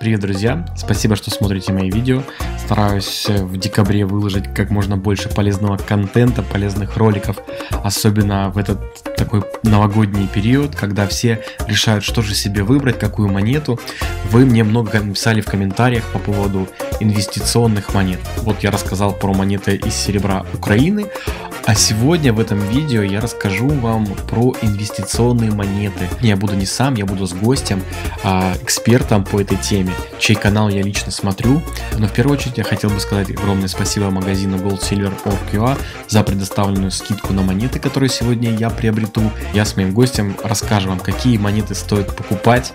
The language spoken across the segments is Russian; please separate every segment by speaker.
Speaker 1: Привет, друзья! Спасибо, что смотрите мои видео. Стараюсь э, в декабре выложить как можно больше полезного контента, полезных роликов, особенно в этот такой новогодний период, когда все решают, что же себе выбрать, какую монету. Вы мне много написали в комментариях по поводу инвестиционных монет. Вот я рассказал про монеты из серебра Украины, а сегодня в этом видео я расскажу вам про инвестиционные монеты. Я буду не сам, я буду с гостем, а экспертом по этой теме, чей канал я лично смотрю. Но в первую очередь я хотел бы сказать огромное спасибо магазину Gold Silver Org.ua за предоставленную скидку на монеты, которые сегодня я приобрету. Я с моим гостем расскажу вам, какие монеты стоит покупать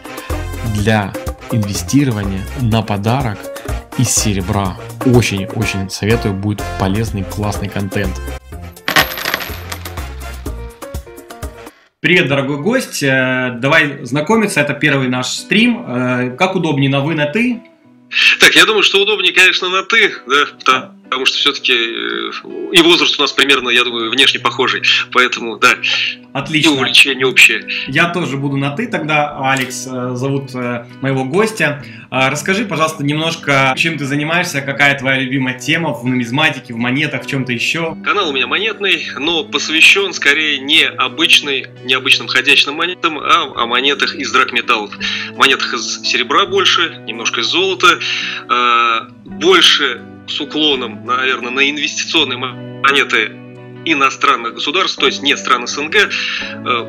Speaker 1: для инвестирования на подарок из серебра. Очень-очень советую, будет полезный, классный контент. Привет, дорогой гость. Э, давай знакомиться. Это первый наш стрим. Э, как удобнее, на вы, на ты?
Speaker 2: Так, я думаю, что удобнее, конечно, на ты, да, потому что все-таки э, и возраст у нас примерно, я думаю, внешне похожий. Поэтому, да.
Speaker 1: Отлично. И
Speaker 2: увлечение общее.
Speaker 1: Я тоже буду на ты тогда. Алекс э, зовут э, моего гостя. А, расскажи, пожалуйста, немножко, чем ты занимаешься, какая твоя любимая тема в нумизматике, в монетах, в чем-то еще.
Speaker 2: Канал у меня монетный, но посвящен скорее не обычной, необычным ходячным монетам, а о монетах из драгметаллов. Монетах из серебра больше, немножко из золота, а, больше с уклоном, наверное, на инвестиционные монеты иностранных государств, то есть не стран СНГ, э,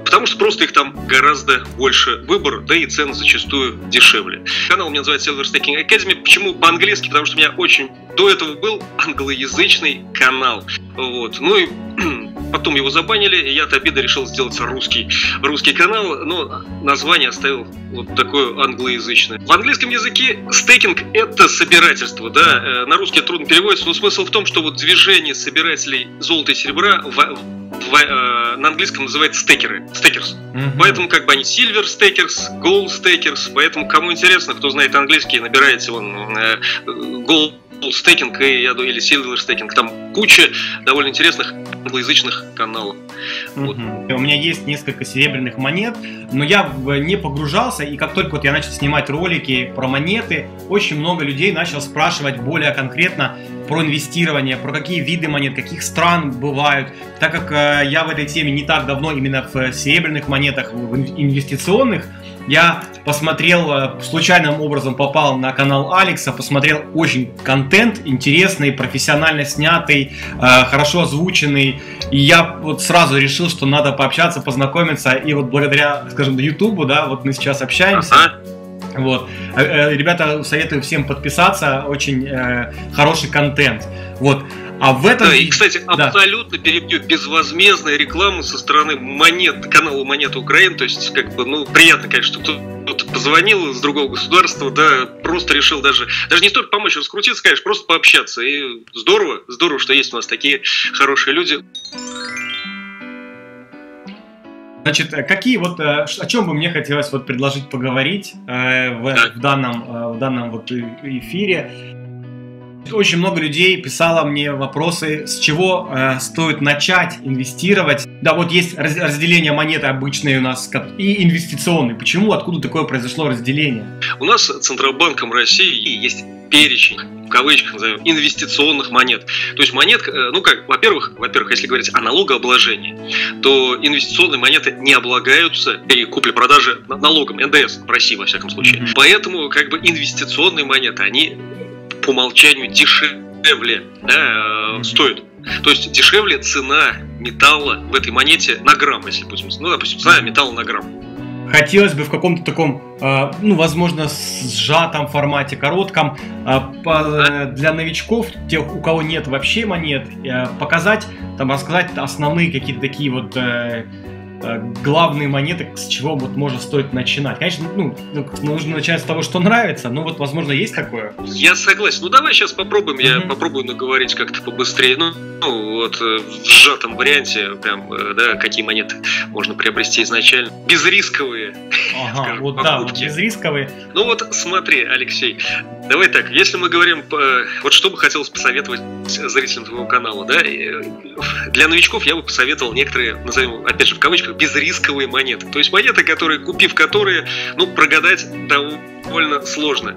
Speaker 2: потому что просто их там гораздо больше выбор, да и цены зачастую дешевле. Канал у меня называется Silver Staking Academy. Почему по-английски? Потому что у меня очень до этого был англоязычный канал. Вот. Ну и потом его забанили, и я от обида решил сделать русский, русский канал, но название оставил вот такое англоязычное. В английском языке stacking – это собирательство, да, э, на русский трудно переводится, но смысл в том, что вот движение собирателей золота и серебра в, в, э, на английском называется стекеры, stackers. Mm-hmm. Поэтому как бы они silver stackers, gold stackers, поэтому кому интересно, кто знает английский, набирайте вон э, gold стейкинг и, я или Silver стейкинг. Там куча довольно интересных англоязычных каналов.
Speaker 1: Вот. У меня есть несколько серебряных монет, но я не погружался, и как только вот я начал снимать ролики про монеты, очень много людей начал спрашивать более конкретно про инвестирование, про какие виды монет, каких стран бывают. Так как э, я в этой теме не так давно именно в серебряных монетах, в инвестиционных, я посмотрел, э, случайным образом попал на канал Алекса, посмотрел очень контент интересный, профессионально снятый, э, хорошо озвученный. И я вот сразу решил, что надо пообщаться, познакомиться. И вот благодаря, скажем, Ютубу, да, вот мы сейчас общаемся. Вот. Э, ребята, советую всем подписаться, очень э, хороший контент. Вот.
Speaker 2: А в этом... Да, и, кстати, да. абсолютно перебью безвозмездная реклама со стороны монет, канала Монеты Украины. То есть, как бы, ну, приятно, конечно, что кто-то позвонил из другого государства, да, просто решил даже, даже не столько помочь раскрутиться, конечно, просто пообщаться. И здорово, здорово, что есть у нас такие хорошие люди.
Speaker 1: Значит, какие вот, э, о чем бы мне хотелось вот предложить поговорить э, в, в данном, э, в данном вот эфире? Очень много людей писало мне вопросы, с чего э, стоит начать инвестировать. Да, вот есть раз, разделение монеты обычные у нас и инвестиционные. Почему, откуда такое произошло разделение?
Speaker 2: У нас Центробанком России есть перечень в кавычках назовем, инвестиционных монет. То есть монет, э, ну как, во-первых, во-первых, если говорить о налогообложении, то инвестиционные монеты не облагаются при купле-продаже налогом, НДС в России, во всяком случае. Mm-hmm. Поэтому как бы инвестиционные монеты, они по умолчанию дешевле да, э, стоят. То есть дешевле цена металла в этой монете на грамм, если будем, ну, допустим, цена металла на грамм.
Speaker 1: Хотелось бы в каком-то таком, э, ну, возможно, сжатом формате, коротком, э, по, для новичков, тех, у кого нет вообще монет, э, показать, там, рассказать основные какие-то такие вот э, Э, главные монеты, с чего вот может стоит начинать. Конечно, ну, ну, нужно начать с того, что нравится, но вот, возможно, есть такое.
Speaker 2: Я согласен. Ну, давай сейчас попробуем, я mm-hmm. попробую наговорить как-то побыстрее. Ну, ну, вот э, в сжатом варианте, прям, э, да, какие монеты можно приобрести изначально. Безрисковые.
Speaker 1: Ага, скажем, вот покупки. да, безрисковые.
Speaker 2: Ну вот смотри, Алексей, давай так, если мы говорим, вот что бы хотелось посоветовать зрителям твоего канала, да, для новичков я бы посоветовал некоторые, назовем, опять же, в кавычках, безрисковые монеты. То есть монеты, которые, купив которые, ну, прогадать довольно сложно,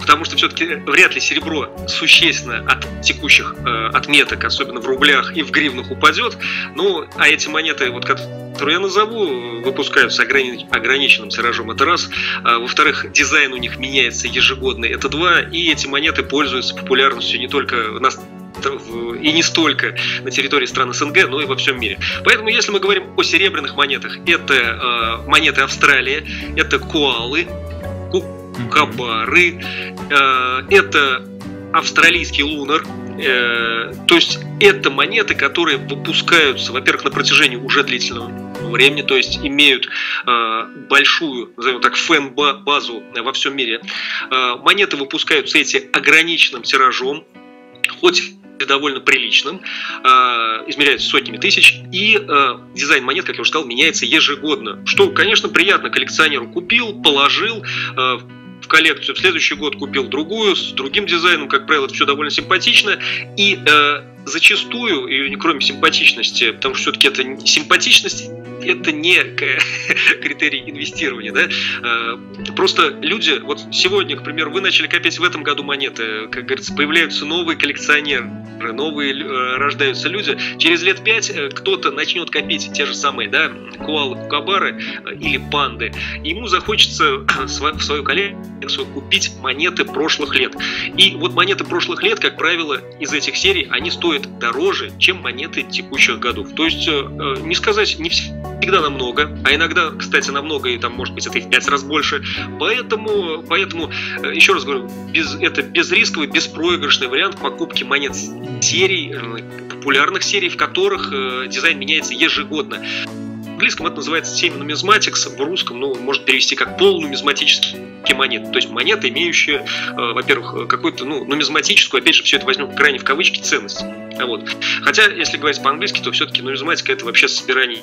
Speaker 2: потому что все-таки вряд ли серебро существенно от текущих э, отметок, особенно в рублях и в гривнах упадет. Ну, а эти монеты, вот которые я назову, выпускаются ограни- ограниченным тиражом, это раз. А, во-вторых, дизайн у них меняется ежегодно, это два. И эти монеты пользуются популярностью не только у нас и не столько на территории стран СНГ, но и во всем мире. Поэтому, если мы говорим о серебряных монетах, это э, монеты Австралии, это коалы, кабары, э, это австралийский лунар, э, то есть это монеты, которые выпускаются, во-первых, на протяжении уже длительного времени, то есть имеют э, большую, назовем так, фэн-базу во всем мире. Э, монеты выпускаются эти ограниченным тиражом, хоть довольно приличным, э, измеряется сотнями тысяч, и э, дизайн монет, как я уже сказал, меняется ежегодно, что, конечно, приятно коллекционеру. Купил, положил, э, в коллекцию, в следующий год купил другую, с другим дизайном, как правило, это все довольно симпатично, и э, зачастую, и кроме симпатичности, потому что все-таки это симпатичность это не критерий инвестирования, да. А, просто люди, вот сегодня, к примеру, вы начали копить в этом году монеты, как говорится, появляются новые коллекционеры, новые э, рождаются люди. Через лет пять э, кто-то начнет копить те же самые, да, куалы, кукабары э, или панды. Ему захочется в свою коллекцию купить монеты прошлых лет. И вот монеты прошлых лет, как правило, из этих серий, они стоят дороже, чем монеты текущих годов. То есть, не сказать, не все всегда намного, а иногда, кстати, намного, и там, может быть, это и в 5 раз больше. Поэтому, поэтому э, еще раз говорю, без, это безрисковый, беспроигрышный вариант покупки монет серий, э, популярных серий, в которых э, дизайн меняется ежегодно. В английском это называется semi numismatics, в русском, ну, можно перевести как полунумизматический монет. То есть монета, имеющая, э, во-первых, какую-то, ну, нумизматическую, опять же, все это возьмем крайне в кавычки, ценность. Вот. Хотя, если говорить по-английски, то все-таки нумизматика это вообще собирание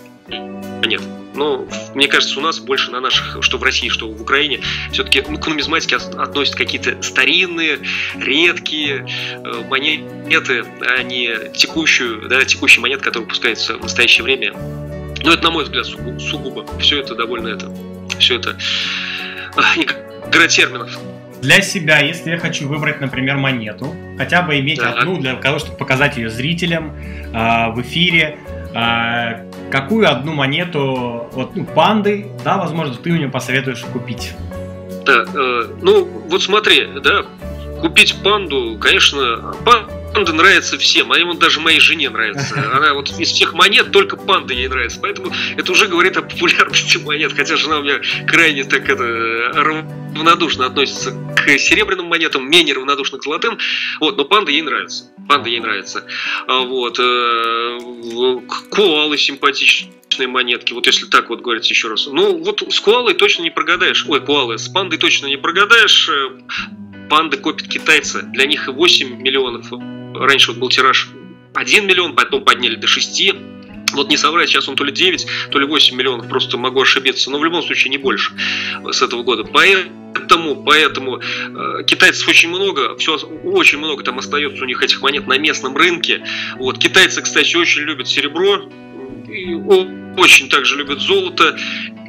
Speaker 2: нет. Но мне кажется, у нас больше на наших, что в России, что в Украине, все-таки ну, к нумизматике относят какие-то старинные, редкие э, монеты, а не текущую, да, текущий монет, который выпускается в настоящее время. Но это, на мой взгляд, сугубо. Все это довольно это. Все это игра терминов.
Speaker 1: Для себя, если я хочу выбрать, например, монету, хотя бы иметь да. одну для того, чтобы показать ее зрителям э, в эфире, э, какую одну монету, вот, ну, панды, да, возможно, ты у нее посоветуешь купить?
Speaker 2: Да, э, ну, вот смотри, да, купить панду, конечно, панда нравится всем, а ему даже моей жене нравится. Она вот из всех монет только панда ей нравится, поэтому это уже говорит о популярности монет, хотя жена у меня крайне так это равнодушно относится к серебряным монетам, менее равнодушно к золотым, вот, но панда ей нравится, панда ей нравится. А вот, э, коалы симпатичные монетки, вот если так вот говорить еще раз. Ну, вот с коалой точно не прогадаешь, ой, коалы, с пандой точно не прогадаешь, э, панды копят китайцы, для них и 8 миллионов, раньше вот был тираж 1 миллион, потом подняли до 6, вот не соврать, сейчас он то ли 9, то ли 8 миллионов, просто могу ошибиться, но в любом случае не больше с этого года. Поэтому, поэтому э, китайцев очень много, все очень много там остается у них этих монет на местном рынке. Вот китайцы, кстати, очень любят серебро, и очень также любят золото.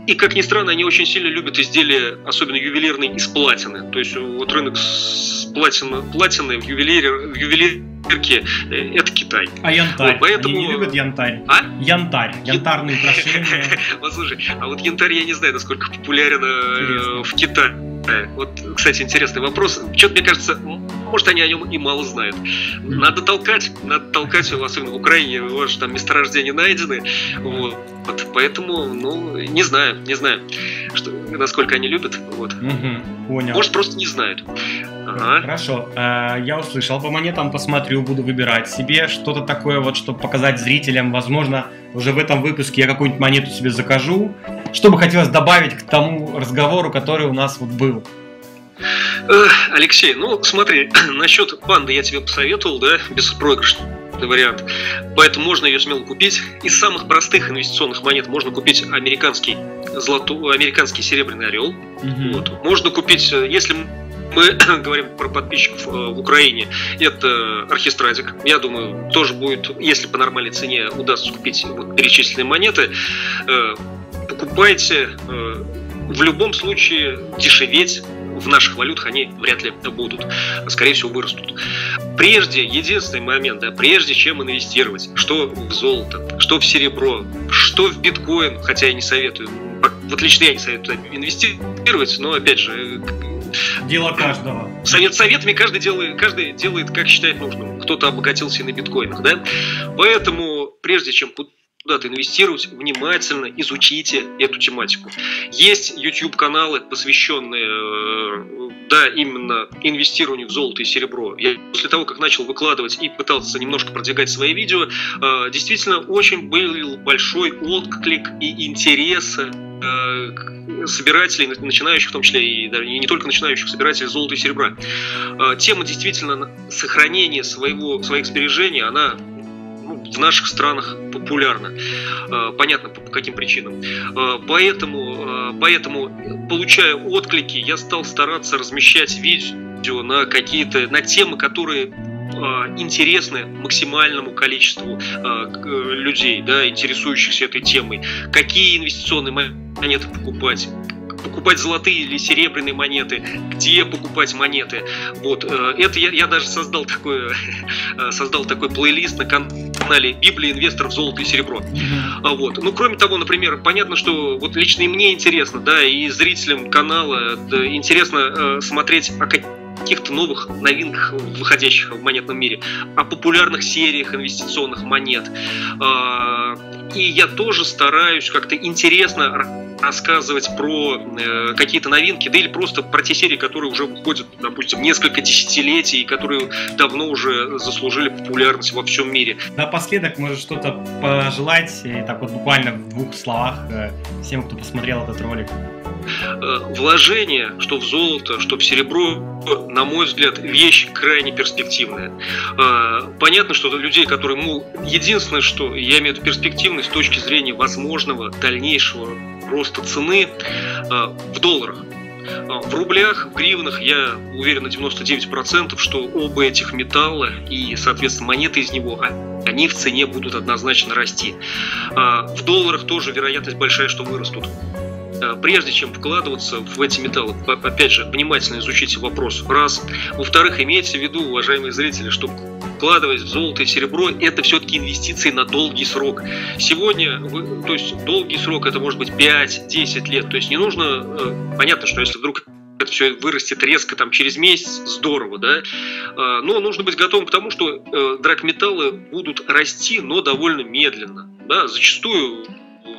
Speaker 2: И, как ни странно, они очень сильно любят изделия, особенно ювелирные, из платины. То есть вот рынок с платины, платины в, ювелире, в ювелирке э, – это Китай.
Speaker 1: А янтарь? Вот, поэтому... Они не любят янтарь?
Speaker 2: А?
Speaker 1: Янтарь. Янтарные украшения.
Speaker 2: Послушай, а вот янтарь я не знаю, насколько популярен э, в Китае. Вот, кстати, интересный вопрос. Что-то, мне кажется, может, они о нем и мало знают. Надо толкать, надо толкать, особенно в Украине, у вас же там месторождения найдены. Вот. Поэтому, ну, не знаю, не знаю, что, насколько они любят. Вот.
Speaker 1: Угу, понял.
Speaker 2: Может, просто не знают.
Speaker 1: Ага. Хорошо, э, я услышал, по монетам посмотрю, буду выбирать себе что-то такое, вот, чтобы показать зрителям. Возможно, уже в этом выпуске я какую-нибудь монету себе закажу. Что бы хотелось добавить к тому разговору, который у нас вот был?
Speaker 2: Алексей, ну смотри, насчет панды я тебе посоветовал, да, беспроигрышный вариант. Поэтому можно ее смело купить. Из самых простых инвестиционных монет можно купить американский золотой, американский серебряный орел. Угу. Вот. Можно купить, если мы говорим про подписчиков э, в Украине, это архистрадик. Я думаю, тоже будет, если по нормальной цене удастся купить вот перечисленные монеты, э, покупайте. Э, в любом случае дешеветь в наших валютах они вряд ли будут. Скорее всего, вырастут. Прежде, единственный момент, да, прежде чем инвестировать, что в золото, что в серебро, что в биткоин, хотя я не советую, вот лично я не советую инвестировать, но опять же,
Speaker 1: Дело каждого.
Speaker 2: Совет советами каждый делает, каждый делает, как считает нужным. Кто-то обогатился на биткоинах, да? Поэтому, прежде чем куда-то инвестировать, внимательно изучите эту тематику. Есть YouTube-каналы, посвященные, э, да, именно инвестированию в золото и серебро. Я после того, как начал выкладывать и пытался немножко продвигать свои видео, э, действительно очень был большой отклик и интерес э, собирателей, начинающих в том числе, и, и не только начинающих собирателей золота и серебра. Тема действительно сохранения своего, своих сбережений, она в наших странах популярна. Э, понятно, по каким причинам. Э, поэтому, поэтому, получая отклики, я стал стараться размещать видео на какие-то, на темы, которые интересны максимальному количеству людей, да, интересующихся этой темой. Какие инвестиционные монеты покупать, покупать золотые или серебряные монеты, где покупать монеты. Вот, э, это я, я даже создал такой, э, создал такой плейлист на канале Библия инвесторов золото и серебро. А Вот. Ну, кроме того, например, понятно, что вот лично и мне интересно, да, и зрителям канала да, интересно э, смотреть о каких-то новых новинках, выходящих в монетном мире, о популярных сериях инвестиционных монет. А, и я тоже стараюсь как-то интересно рассказывать про э, какие-то новинки, да или просто про те серии, которые уже выходят, допустим, несколько десятилетий, и которые давно уже заслужили популярность во всем мире.
Speaker 1: Напоследок, может, что-то пожелать, так вот буквально в двух словах э, всем, кто посмотрел этот ролик?
Speaker 2: Э, вложение, что в золото, что в серебро, на мой взгляд, вещь крайне перспективная. Э, понятно, что людей, которые, ну, единственное, что я имею в виду перспективность с точки зрения возможного дальнейшего роста цены э, в долларах. В рублях, в гривнах я уверен на 99%, что оба этих металла и, соответственно, монеты из него, а, они в цене будут однозначно расти. В долларах тоже вероятность большая, что вырастут. Э, прежде чем вкладываться в эти металлы, опять же, внимательно изучите вопрос. Раз. Во-вторых, имейте в виду, уважаемые зрители, что вкладывать в золото и серебро, это все-таки инвестиции на долгий срок. Сегодня, вы, то есть долгий срок, это может быть 5-10 лет. То есть не нужно, э, понятно, что если вдруг это все вырастет резко там через месяц, здорово, да. Э, но нужно быть готовым к тому, что драгметаллы будут расти, но довольно медленно. Да, зачастую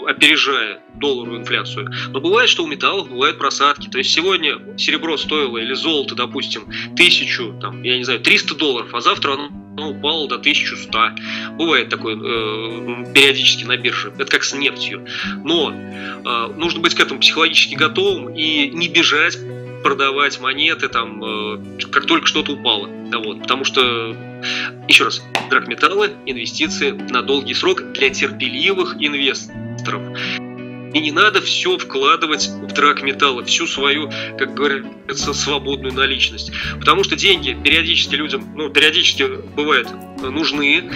Speaker 2: опережая долларовую инфляцию. Но бывает, что у металлов бывают просадки. То есть сегодня серебро стоило или золото, допустим, тысячу, там, я не знаю, 300 долларов, а завтра оно оно упало до 1100. Бывает такое э, периодически на бирже. Это как с нефтью. Но э, нужно быть к этому психологически готовым и не бежать продавать монеты там, э, как только что-то упало. Вот, потому что, еще раз, драгметаллы, инвестиции на долгий срок для терпеливых инвесторов инвесторов. И не надо все вкладывать в драгметаллы, всю свою, как говорится, свободную наличность. Потому что деньги периодически людям, ну, периодически бывают нужны.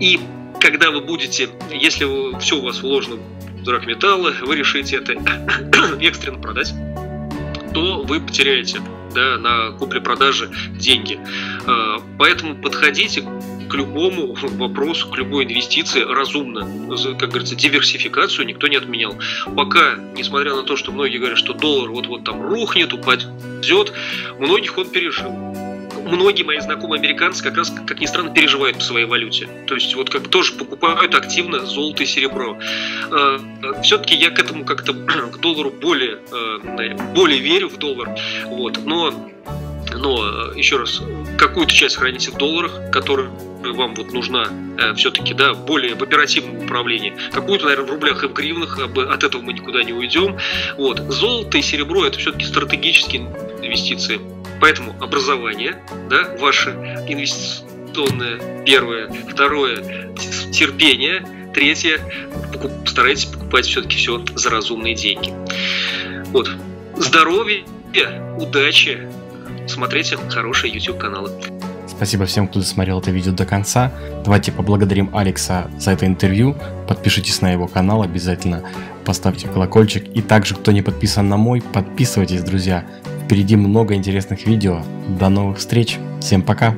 Speaker 2: И когда вы будете, если вы, все у вас вложено в драгметаллы, вы решите это экстренно продать, то вы потеряете да, на купле-продаже деньги. А, поэтому подходите к любому вопросу, к любой инвестиции разумно. Как говорится, диверсификацию никто не отменял. Пока, несмотря на то, что многие говорят, что доллар вот-вот там рухнет, упадет, многих он пережил многие мои знакомые американцы как раз, как ни странно, переживают по своей валюте. То есть вот как тоже покупают активно золото и серебро. А, Все-таки я к этому как-то к доллару более, э, более верю в доллар. Вот. Но но еще раз, какую-то часть храните в долларах, которая вам вот нужна э, все-таки, да, более в оперативном управлении. Какую-то, наверное, в рублях и в гривнах, от этого мы никуда не уйдем. Вот. Золото и серебро это все-таки стратегические инвестиции. Поэтому образование, да, ваше инвестиционное, первое, второе, терпение, третье, старайтесь покупать все-таки все за разумные деньги. Вот. Здоровья, удачи, смотрите хорошие YouTube каналы.
Speaker 3: Спасибо всем, кто досмотрел это видео до конца. Давайте поблагодарим Алекса за это интервью. Подпишитесь на его канал обязательно, поставьте колокольчик. И также, кто не подписан на мой, подписывайтесь, друзья Впереди много интересных видео. До новых встреч. Всем пока.